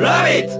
Rabbit!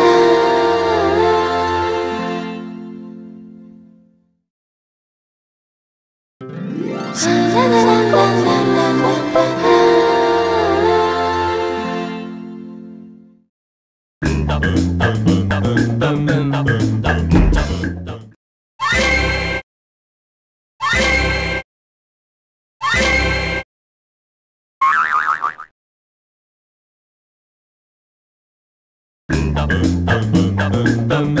ブンダブンダブンダブンダ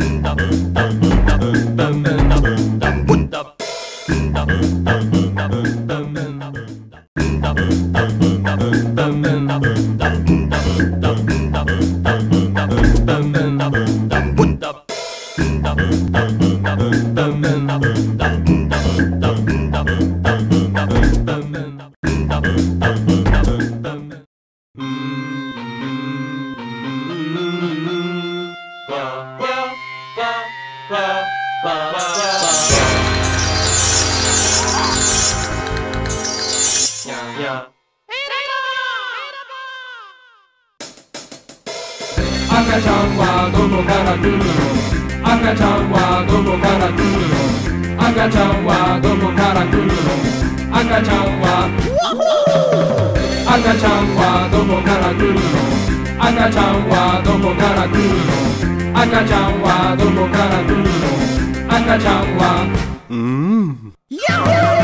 ちゃんはどこから来るの赤ちゃんは赤ちゃんはどこから来るの赤ちゃんはどこから来るの赤ちゃんはどこから来るの赤ちゃんはうん。ヤッホー